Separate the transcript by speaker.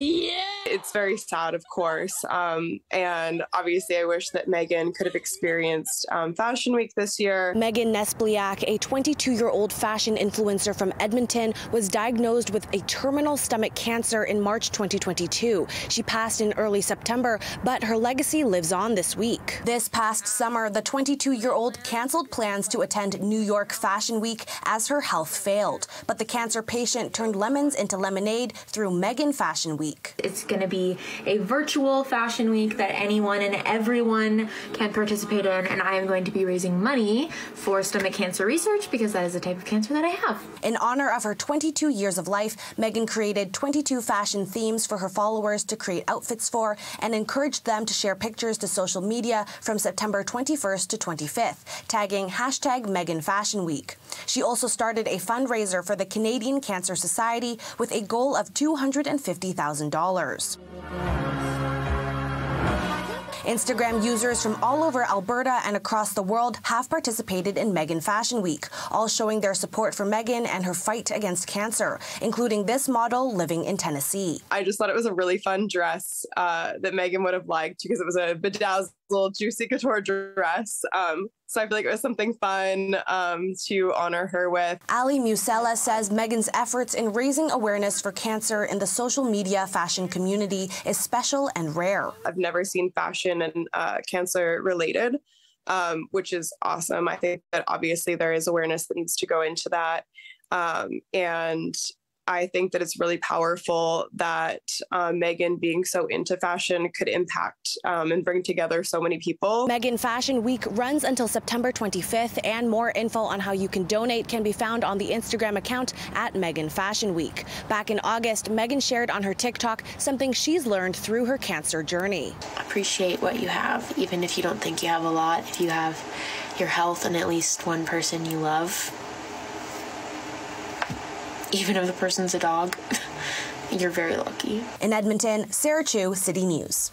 Speaker 1: Yeah.
Speaker 2: It's very sad, of course. Um, and obviously, I wish that Megan could have experienced um, Fashion Week this year.
Speaker 3: Megan Nespliak, a 22 year old fashion influencer from Edmonton, was diagnosed with a terminal stomach cancer in March 2022. She passed in early September, but her legacy lives on this week. This past summer, the 22 year old canceled plans to attend New York Fashion Week as her health failed. But the cancer patient turned lemons into lemonade through Megan Fashion Week.
Speaker 4: It's going to be a virtual fashion week that anyone and everyone can participate in, and I am going to be raising money for stomach cancer research because that is the type of cancer that I have.
Speaker 3: In honor of her 22 years of life, Megan created 22 fashion themes for her followers to create outfits for and encouraged them to share pictures to social media from September 21st to 25th, tagging hashtag Megan Fashion Week. She also started a fundraiser for the Canadian Cancer Society with a goal of $250,000. Instagram users from all over Alberta and across the world have participated in Megan Fashion Week, all showing their support for Megan and her fight against cancer, including this model living in Tennessee.
Speaker 2: I just thought it was a really fun dress uh, that Megan would have liked because it was a bedazzled, juicy couture dress. Um, so I feel like it was something fun um, to honor her with.
Speaker 3: Ali Musella says Megan's efforts in raising awareness for cancer in the social media fashion community is special and rare.
Speaker 2: I've never seen fashion and uh, cancer related, um, which is awesome. I think that obviously there is awareness that needs to go into that. Um, and I think that it's really powerful that um, Megan being so into fashion could impact um, and bring together so many people.
Speaker 3: Megan Fashion Week runs until September 25th, and more info on how you can donate can be found on the Instagram account at Megan Fashion Week. Back in August, Megan shared on her TikTok something she's learned through her cancer journey.
Speaker 5: Appreciate what you have, even if you don't think you have a lot. If you have your health and at least one person you love, even if the person's a dog, you're very lucky.
Speaker 3: In Edmonton, Sarah Chew, City News.